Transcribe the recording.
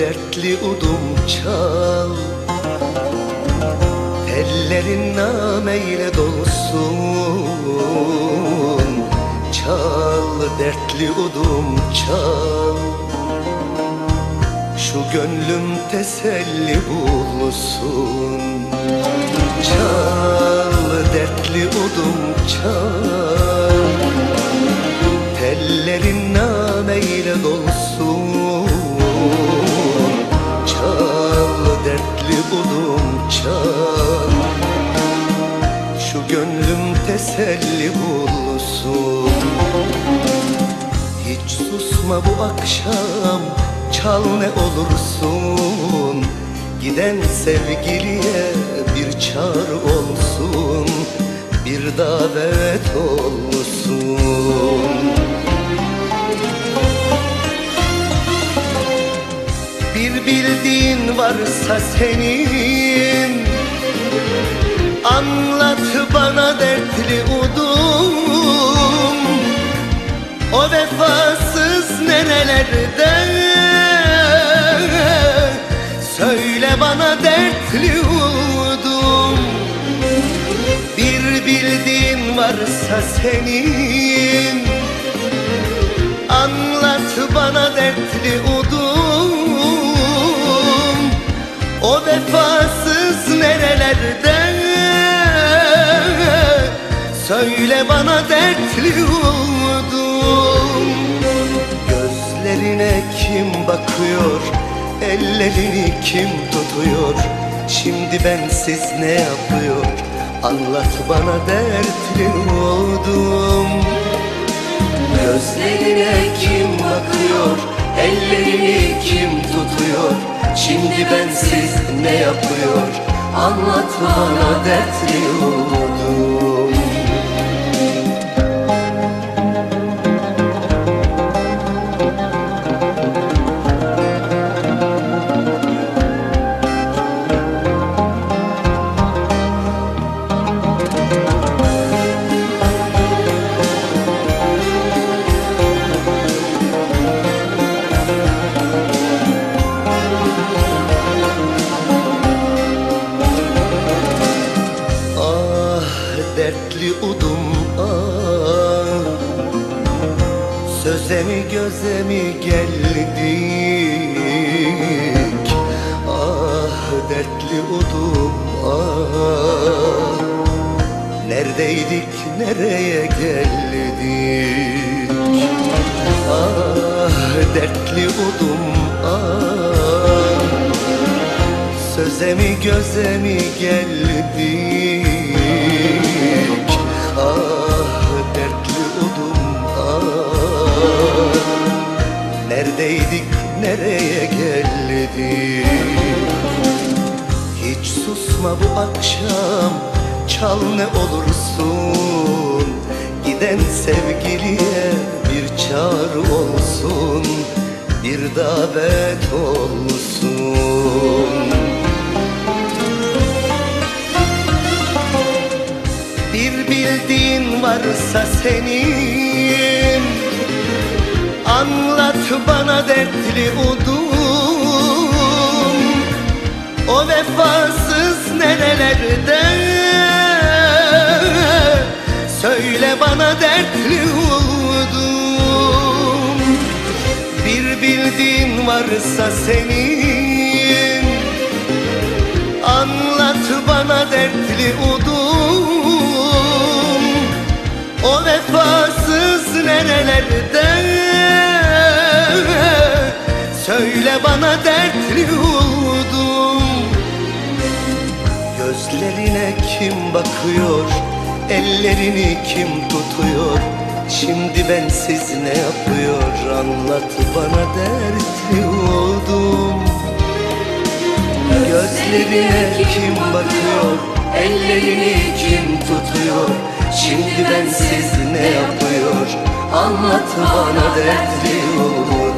Dertli udum çal. Tellerin nameyle dolsun. Çal dertli udum çal. Şu gönlüm teselli bulsun. Çal dertli udum çal gönlüm teselli bulsun. Hiç susma bu akşam Çal ne olursun. Giden sevgiliye bir çağrı olsun Bir davet olsun. Bir bildiğin varsa senin Anlat bana dertli udum. O vefasız nerelerde Söyle bana dertli udum. Bir bildiğin varsa senin. Anlat bana dertli udum. O vefasız nerelerde Söyle bana dertli udum Gözlerine kim bakıyor? Ellerini kim tutuyor? Şimdi bensiz ne yapıyor? Anlat bana dertli udum Gözlerine kim bakıyor? Ellerini kim tutuyor? Şimdi bensiz ne yapıyor? Anlat bana dertli udum dertli udum ah Söze mi göze mi geldik? Ah dertli udum ah Neredeydik nereye geldik? Ah dertli udum ah Söze mi göze mi geldik Ah dertli udum ah Neredeydik nereye geldik? Hiç susma bu akşam Çal ne olursun. Giden sevgiliye bir çağrı olsun Bir davet olsun varsa senin. Anlat bana dertli udum. O vefasız nerelerde Söyle bana dertli udum. Bir bildiğin varsa senin. Anlat bana dertli udum O vefasız nerelerde? Söyle bana dertli udum Gözlerine kim bakıyor? Ellerini kim tutuyor? Şimdi bensiz ne yapıyor? Anlat bana dertli udum Gözlerine kim bakıyor? Ellerini kim tutuyor Şimdi bensiz ne yapıyor? Anlat bana dertli oldum